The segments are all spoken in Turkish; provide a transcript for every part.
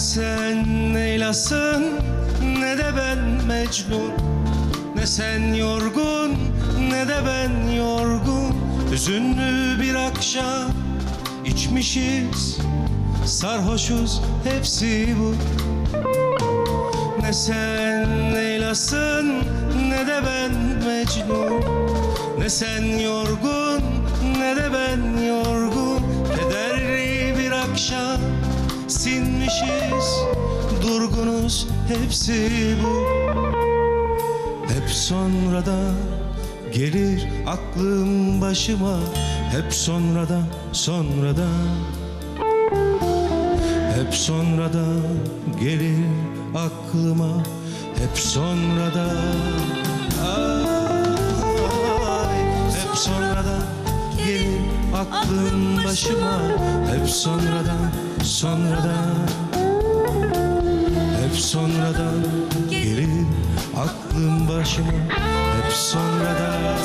sen Leyla'sın ne de ben Mecnun. Ne sen yorgun ne de ben yorgun. Hüzünlü bir akşam içmişiz. Sarhoşuz hepsi bu. Ne sen Leyla'sın ne de ben Mecnun. Ne sen yorgun ne de ben yorgun. Kederli bir akşam sinmişiz Durgunuz hepsi bu. Hep sonradan gelir aklım başıma. Hep sonradan sonradan hep sonradan gelir aklıma. Hep sonradan Ay, Hep sonradan gelir aklım başıma. Hep sonradan sonradan Hep sonradan gelir aklım başıma Hep sonradan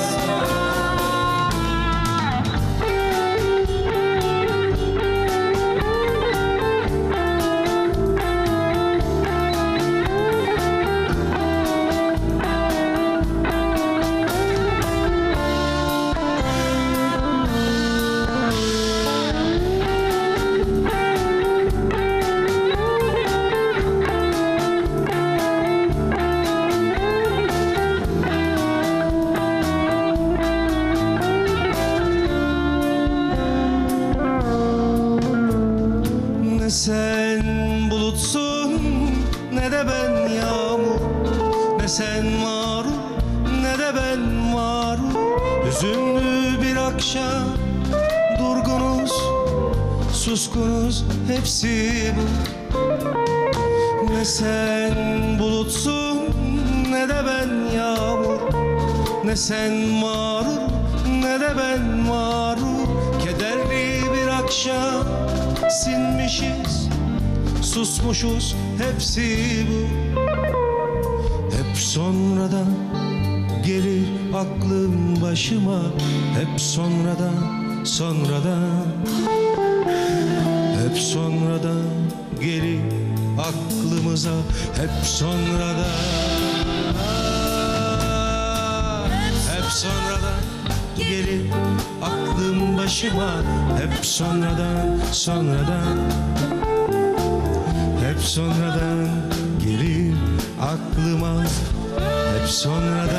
sen marul ne de ben marul Hüzünlü bir akşam durgunuz Suskunuz hepsi bu. Ne sen bulutsun ne de ben yağmur. Ne sen marul ne de ben marul Kederli bir akşam sinmişiz Susmuşuz hepsi bu Hep sonradan gelir aklım başıma. Hep sonradan sonradan Hep sonradan gelir aklımıza. Hep sonradan Hep sonradan gelir aklım başıma. Hep sonradan sonradan Hep sonradan gelir aklıma Hep sonradan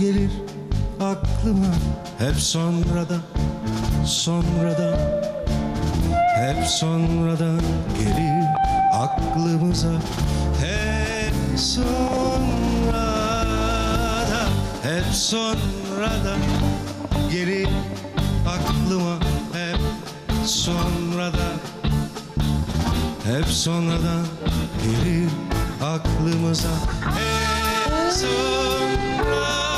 gelir aklıma. Hep sonradan, sonradan Hep sonradan gelir aklımıza. Hep sonradan, hep sonradan Gelir aklıma. Hep sonradan hep sonradan gelir aklımıza. Hep sonradan